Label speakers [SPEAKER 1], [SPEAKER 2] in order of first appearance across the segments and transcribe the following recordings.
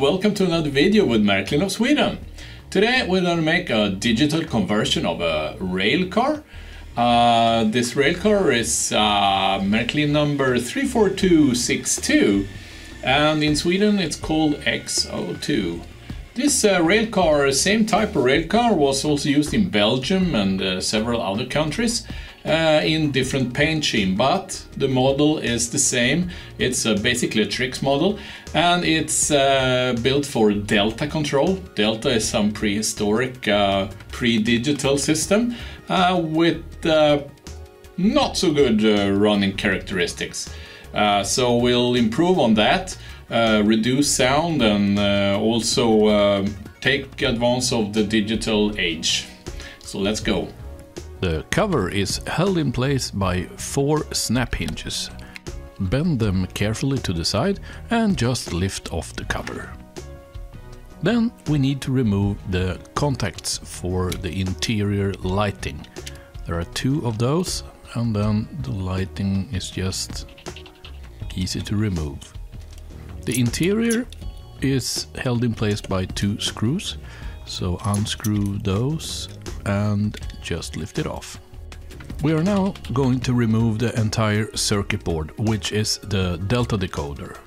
[SPEAKER 1] welcome to another video with Märklin of Sweden. Today we're going to make a digital conversion of a rail car. Uh, this rail car is uh, Märklin number 34262 and in Sweden it's called Xo2. This uh, rail car, same type of rail car, was also used in Belgium and uh, several other countries uh, in different paint scheme, but the model is the same. It's uh, basically a Trix model and it's uh, built for Delta control. Delta is some prehistoric, uh, pre-digital system with not so good running characteristics. so we'll improve on that. Uh, reduce sound and uh, also uh, take advance of the digital age. So let's go.
[SPEAKER 2] The cover is held in place by four snap hinges. Bend them carefully to the side and just lift off the cover. Then we need to remove the contacts for the interior lighting. There are two of those and then the lighting is just easy to remove. The interior is held in place by two screws, so unscrew those and just lift it off. We are now going to remove the entire circuit board, which is the delta decoder.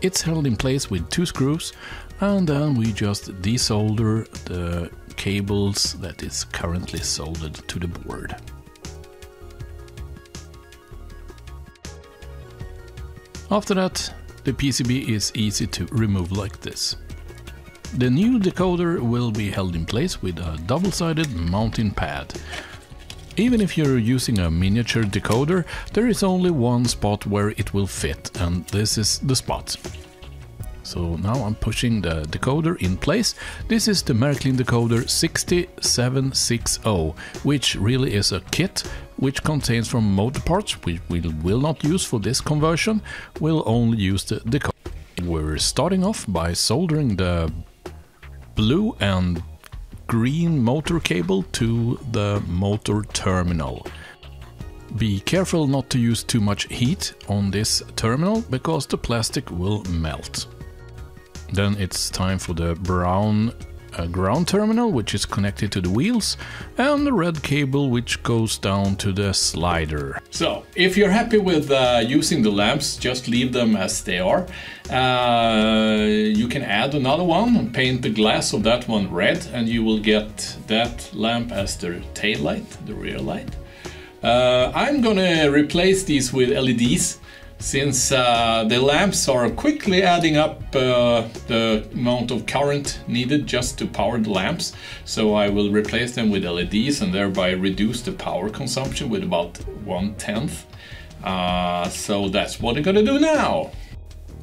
[SPEAKER 2] It's held in place with two screws and then we just desolder the cables that is currently soldered to the board. After that, the PCB is easy to remove like this. The new decoder will be held in place with a double-sided mounting pad. Even if you're using a miniature decoder, there is only one spot where it will fit, and this is the spot. So now I'm pushing the decoder in place. This is the Märklin decoder 6760, which really is a kit which contains from motor parts which we will not use for this conversion. We'll only use the decoder. We're starting off by soldering the blue and green motor cable to the motor terminal. Be careful not to use too much heat on this terminal because the plastic will melt. Then it's time for the brown uh, ground terminal, which is connected to the wheels, and the red cable, which goes down to the slider.
[SPEAKER 1] So, if you're happy with uh, using the lamps, just leave them as they are. Uh, you can add another one paint the glass of that one red, and you will get that lamp as the tail light, the rear light. Uh, I'm gonna replace these with LEDs since uh, the lamps are quickly adding up uh, the amount of current needed just to power the lamps. So I will replace them with LEDs and thereby reduce the power consumption with about one tenth. Uh, so that's what I'm gonna do now.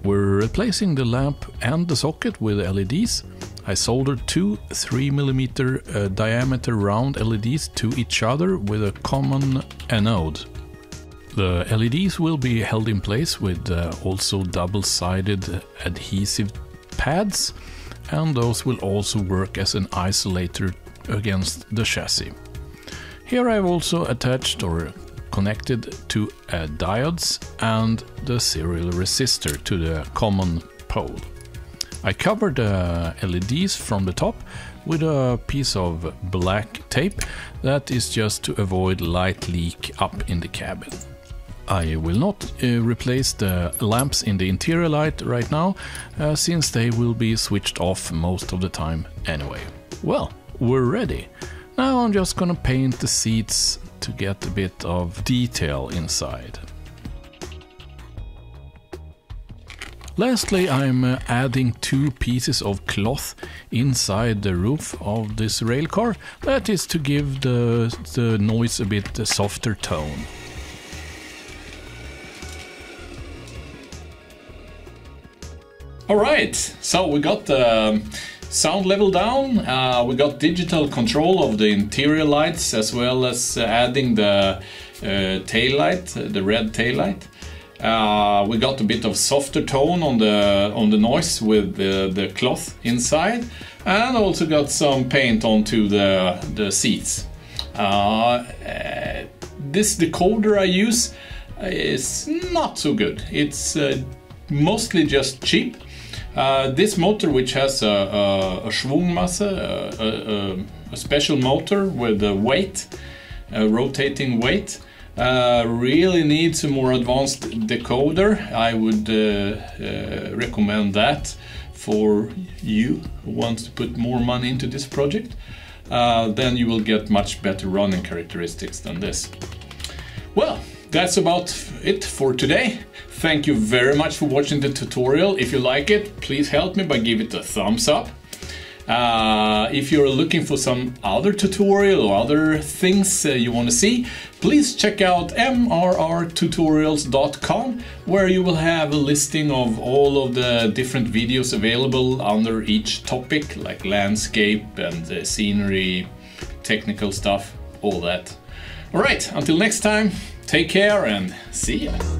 [SPEAKER 2] We're replacing the lamp and the socket with LEDs. I soldered two 3mm uh, diameter round LEDs to each other with a common anode. The LEDs will be held in place with uh, also double-sided adhesive pads and those will also work as an isolator against the chassis. Here I've also attached or connected two uh, diodes and the serial resistor to the common pole. I covered the LEDs from the top with a piece of black tape that is just to avoid light leak up in the cabin. I will not uh, replace the lamps in the interior light right now, uh, since they will be switched off most of the time anyway. Well, we're ready. Now I'm just gonna paint the seats to get a bit of detail inside. Lastly, I'm uh, adding two pieces of cloth inside the roof of this railcar. That is to give the, the noise a bit softer tone.
[SPEAKER 1] All right, so we got the sound level down, uh, we got digital control of the interior lights as well as uh, adding the uh, tail light, the red tail light. Uh, we got a bit of softer tone on the on the noise with the, the cloth inside, and also got some paint onto the the seats. Uh, uh, this decoder I use is not so good. It's mostly just cheap Uh, this motor, which has a, a, a Schwungmasse, a, a, special motor with a weight, a rotating weight, uh, really needs a more advanced decoder. I would uh, uh, recommend that for you who wants to put more money into this project. Uh, then you will get much better running characteristics than this. Well, that's about it for today. Thank you very much for watching the tutorial. If you like it, please help me by giving it a thumbs up. Uh, if you're looking for some other tutorial or other things uh, you want to see, please check out mrrtutorials.com where you will have a listing of all of the different videos available under each topic like landscape and uh, scenery, technical stuff, all that. Alright, until next time, take care and see ya!